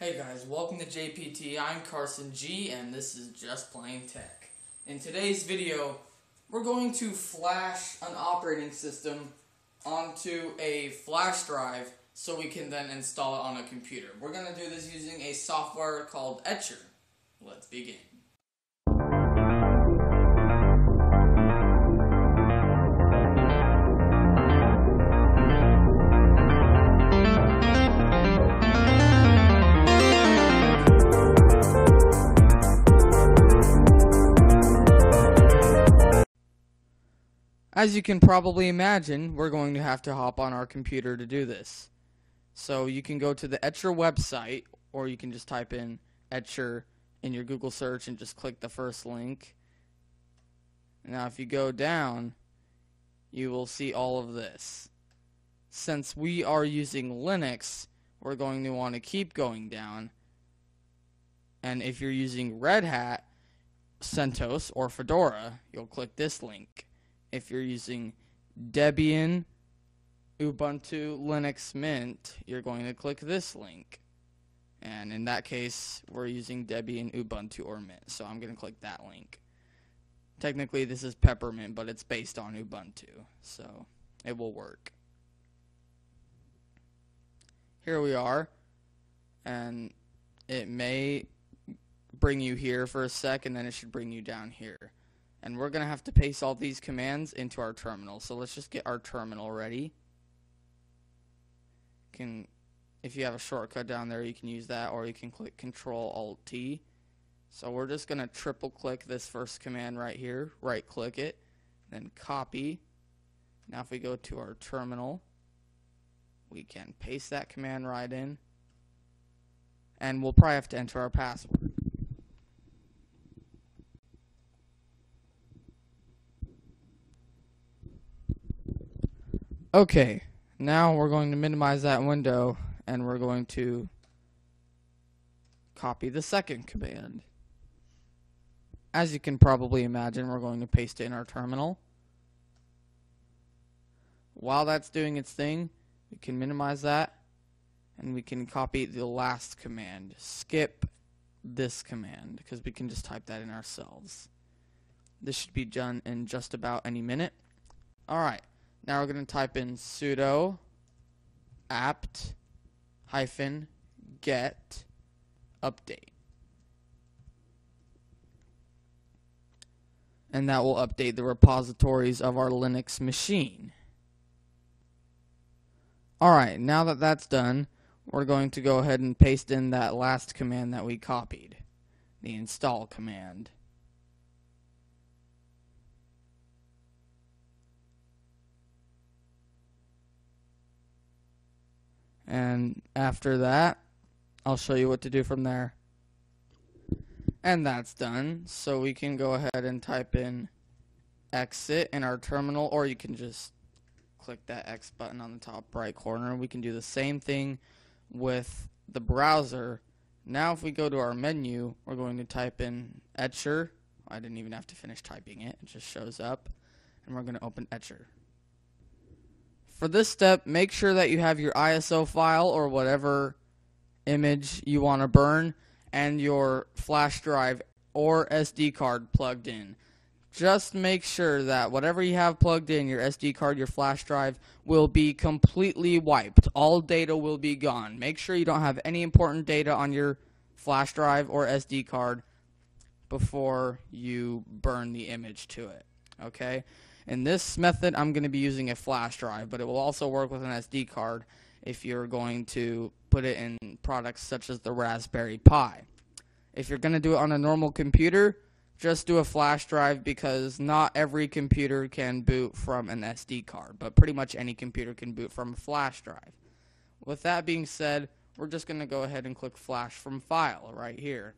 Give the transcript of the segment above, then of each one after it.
Hey guys, welcome to JPT. I'm Carson G and this is Just Plain Tech. In today's video, we're going to flash an operating system onto a flash drive so we can then install it on a computer. We're going to do this using a software called Etcher. Let's begin. As you can probably imagine, we're going to have to hop on our computer to do this. So you can go to the Etcher website, or you can just type in Etcher in your Google search and just click the first link. Now if you go down, you will see all of this. Since we are using Linux, we're going to want to keep going down. And if you're using Red Hat, CentOS, or Fedora, you'll click this link if you're using Debian, Ubuntu, Linux Mint, you're going to click this link. And in that case, we're using Debian, Ubuntu, or Mint. So I'm going to click that link. Technically, this is Peppermint, but it's based on Ubuntu. So it will work. Here we are. And it may bring you here for a sec, and then it should bring you down here. And we're going to have to paste all these commands into our terminal. So let's just get our terminal ready. Can, if you have a shortcut down there, you can use that, or you can click Control Alt T. So we're just going to triple click this first command right here, right click it, then copy. Now if we go to our terminal, we can paste that command right in. And we'll probably have to enter our password. Okay, now we're going to minimize that window and we're going to copy the second command. As you can probably imagine, we're going to paste it in our terminal. While that's doing its thing, we can minimize that and we can copy the last command. Skip this command because we can just type that in ourselves. This should be done in just about any minute. Alright. Now we're going to type in sudo apt hyphen get update. And that will update the repositories of our Linux machine. Alright, now that that's done, we're going to go ahead and paste in that last command that we copied, the install command. And after that, I'll show you what to do from there. And that's done. So we can go ahead and type in exit in our terminal, or you can just click that X button on the top right corner. We can do the same thing with the browser. Now if we go to our menu, we're going to type in Etcher. I didn't even have to finish typing it. It just shows up. And we're going to open Etcher. For this step, make sure that you have your ISO file or whatever image you want to burn and your flash drive or SD card plugged in. Just make sure that whatever you have plugged in, your SD card, your flash drive, will be completely wiped. All data will be gone. Make sure you don't have any important data on your flash drive or SD card before you burn the image to it. Okay? In this method, I'm going to be using a flash drive, but it will also work with an SD card if you're going to put it in products such as the Raspberry Pi. If you're going to do it on a normal computer, just do a flash drive because not every computer can boot from an SD card, but pretty much any computer can boot from a flash drive. With that being said, we're just going to go ahead and click flash from file right here.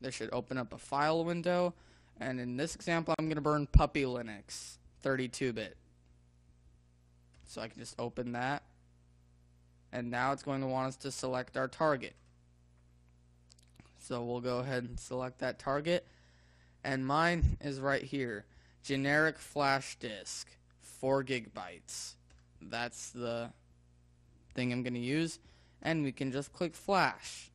This should open up a file window and in this example, I'm going to burn Puppy Linux 32-bit. So I can just open that. And now it's going to want us to select our target. So we'll go ahead and select that target. And mine is right here. Generic flash disk, 4 gigabytes. That's the thing I'm going to use. and we can just click flash.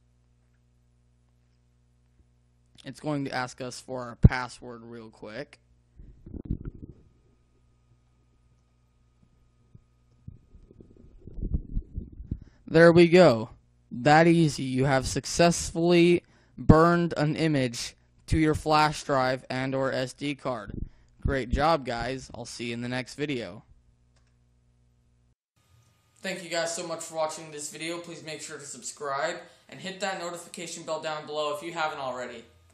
It's going to ask us for our password real quick. There we go. That easy. You have successfully burned an image to your flash drive and or SD card. Great job, guys. I'll see you in the next video. Thank you guys so much for watching this video. Please make sure to subscribe and hit that notification bell down below if you haven't already.